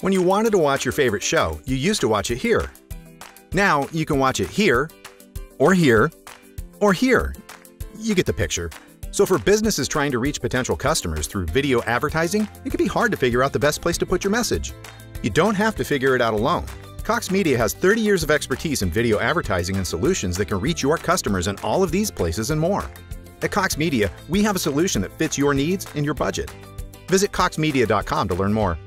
When you wanted to watch your favorite show, you used to watch it here. Now you can watch it here, or here, or here. You get the picture. So for businesses trying to reach potential customers through video advertising, it can be hard to figure out the best place to put your message. You don't have to figure it out alone. Cox Media has 30 years of expertise in video advertising and solutions that can reach your customers in all of these places and more. At Cox Media, we have a solution that fits your needs and your budget. Visit coxmedia.com to learn more.